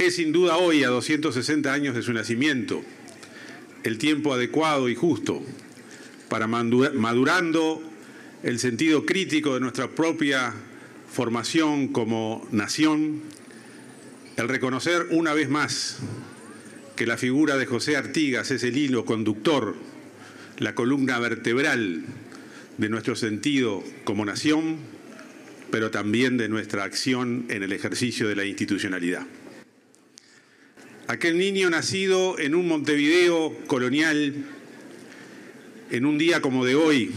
Es sin duda hoy, a 260 años de su nacimiento, el tiempo adecuado y justo para madurando el sentido crítico de nuestra propia formación como nación, el reconocer una vez más que la figura de José Artigas es el hilo conductor, la columna vertebral de nuestro sentido como nación, pero también de nuestra acción en el ejercicio de la institucionalidad. Aquel niño nacido en un Montevideo colonial, en un día como de hoy,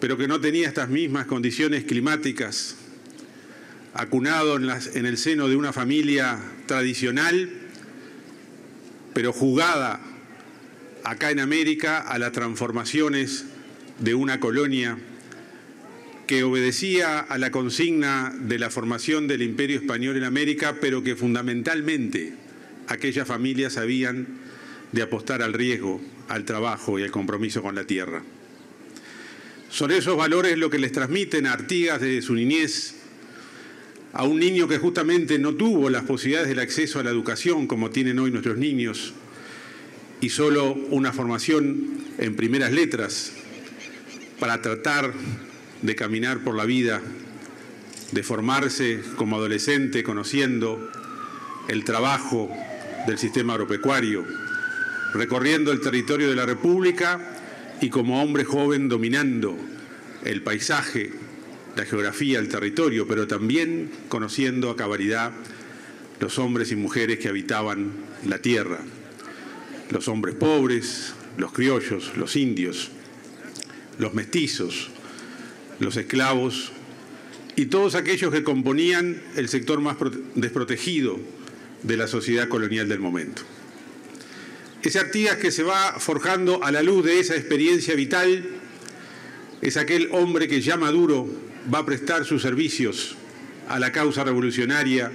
pero que no tenía estas mismas condiciones climáticas, acunado en, en el seno de una familia tradicional, pero jugada acá en América a las transformaciones de una colonia que obedecía a la consigna de la formación del imperio español en América, pero que fundamentalmente aquellas familias habían de apostar al riesgo, al trabajo y al compromiso con la tierra. Son esos valores lo que les transmiten a Artigas desde su niñez, a un niño que justamente no tuvo las posibilidades del acceso a la educación como tienen hoy nuestros niños, y solo una formación en primeras letras para tratar de caminar por la vida, de formarse como adolescente conociendo el trabajo del sistema agropecuario, recorriendo el territorio de la República y como hombre joven dominando el paisaje, la geografía, el territorio, pero también conociendo a cabalidad los hombres y mujeres que habitaban la tierra, los hombres pobres, los criollos, los indios, los mestizos, los esclavos y todos aquellos que componían el sector más desprotegido de la sociedad colonial del momento. Ese Artigas que se va forjando a la luz de esa experiencia vital es aquel hombre que ya maduro va a prestar sus servicios a la causa revolucionaria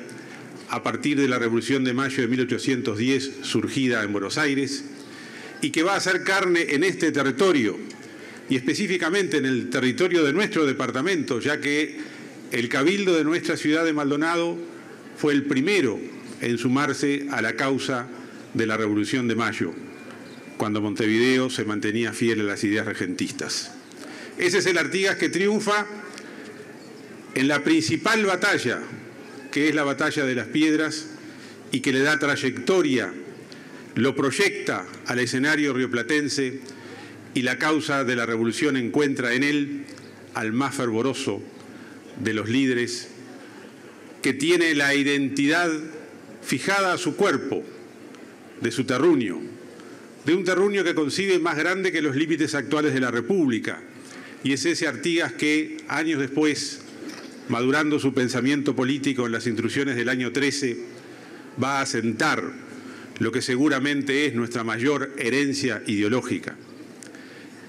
a partir de la Revolución de Mayo de 1810 surgida en Buenos Aires y que va a hacer carne en este territorio y específicamente en el territorio de nuestro departamento, ya que el cabildo de nuestra ciudad de Maldonado fue el primero en sumarse a la causa de la Revolución de Mayo, cuando Montevideo se mantenía fiel a las ideas regentistas. Ese es el Artigas que triunfa en la principal batalla, que es la batalla de las piedras, y que le da trayectoria, lo proyecta al escenario rioplatense y la causa de la revolución encuentra en él al más fervoroso de los líderes que tiene la identidad fijada a su cuerpo, de su terruño, de un terruño que concibe más grande que los límites actuales de la República. Y es ese Artigas que, años después, madurando su pensamiento político en las instrucciones del año 13, va a asentar lo que seguramente es nuestra mayor herencia ideológica.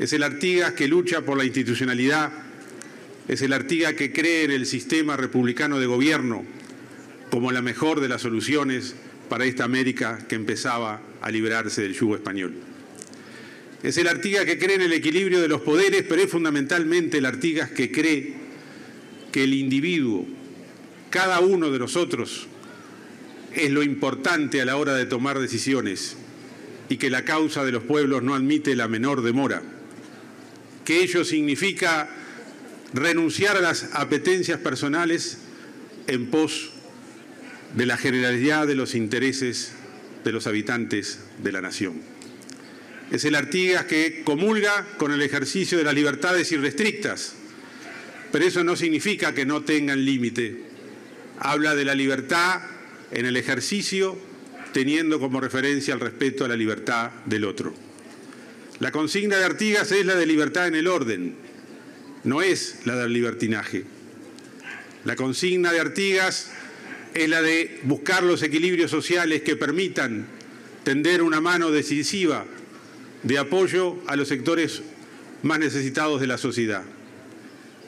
Es el Artigas que lucha por la institucionalidad, es el Artigas que cree en el sistema republicano de gobierno como la mejor de las soluciones para esta América que empezaba a liberarse del yugo español. Es el Artigas que cree en el equilibrio de los poderes, pero es fundamentalmente el Artigas que cree que el individuo, cada uno de nosotros, es lo importante a la hora de tomar decisiones y que la causa de los pueblos no admite la menor demora, que ello significa renunciar a las apetencias personales en pos de la generalidad de los intereses de los habitantes de la nación. Es el Artigas que comulga con el ejercicio de las libertades irrestrictas, pero eso no significa que no tengan límite. Habla de la libertad en el ejercicio teniendo como referencia el respeto a la libertad del otro. La consigna de Artigas es la de libertad en el orden, no es la del libertinaje. La consigna de Artigas es la de buscar los equilibrios sociales que permitan tender una mano decisiva de apoyo a los sectores más necesitados de la sociedad.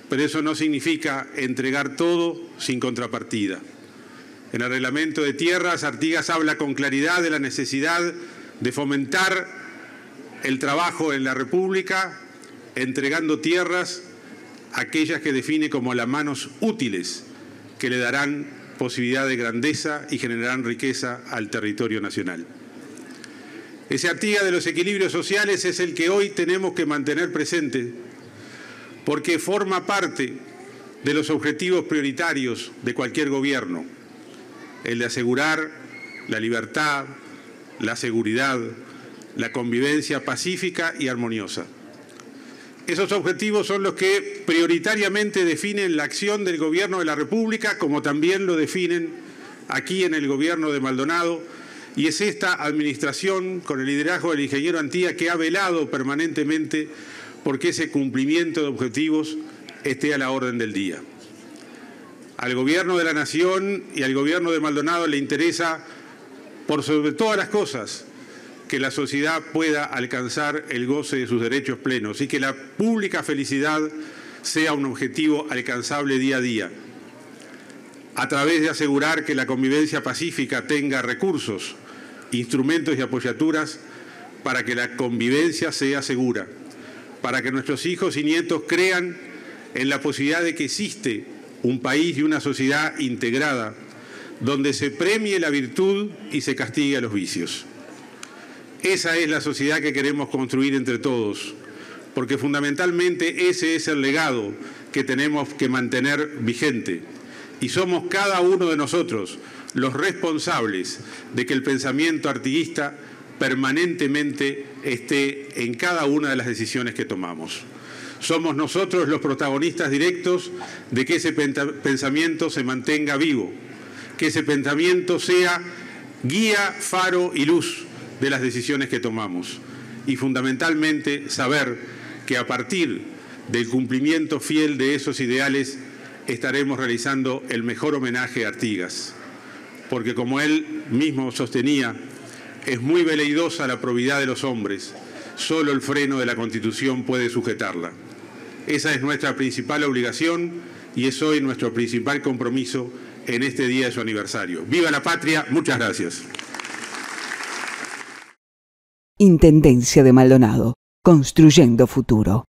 Pero eso no significa entregar todo sin contrapartida. En el reglamento de tierras, Artigas habla con claridad de la necesidad de fomentar el trabajo en la República, entregando tierras aquellas que define como las manos útiles que le darán posibilidad de grandeza y generarán riqueza al territorio nacional. Ese Artigas de los equilibrios sociales es el que hoy tenemos que mantener presente porque forma parte de los objetivos prioritarios de cualquier gobierno, el de asegurar la libertad, la seguridad, la convivencia pacífica y armoniosa. Esos objetivos son los que prioritariamente definen la acción del Gobierno de la República, como también lo definen aquí en el Gobierno de Maldonado, y es esta administración, con el liderazgo del ingeniero Antía, que ha velado permanentemente porque ese cumplimiento de objetivos esté a la orden del día. Al gobierno de la Nación y al gobierno de Maldonado le interesa, por sobre todas las cosas, que la sociedad pueda alcanzar el goce de sus derechos plenos y que la pública felicidad sea un objetivo alcanzable día a día, a través de asegurar que la convivencia pacífica tenga recursos, instrumentos y apoyaturas para que la convivencia sea segura para que nuestros hijos y nietos crean en la posibilidad de que existe un país y una sociedad integrada donde se premie la virtud y se castigue a los vicios. Esa es la sociedad que queremos construir entre todos, porque fundamentalmente ese es el legado que tenemos que mantener vigente. Y somos cada uno de nosotros los responsables de que el pensamiento artiguista permanentemente esté en cada una de las decisiones que tomamos. Somos nosotros los protagonistas directos de que ese pensamiento se mantenga vivo, que ese pensamiento sea guía, faro y luz de las decisiones que tomamos. Y fundamentalmente saber que a partir del cumplimiento fiel de esos ideales estaremos realizando el mejor homenaje a Artigas. Porque como él mismo sostenía, es muy veleidosa la probidad de los hombres, solo el freno de la Constitución puede sujetarla. Esa es nuestra principal obligación y es hoy nuestro principal compromiso en este día de su aniversario. ¡Viva la patria! Muchas gracias. Intendencia de Maldonado, construyendo futuro.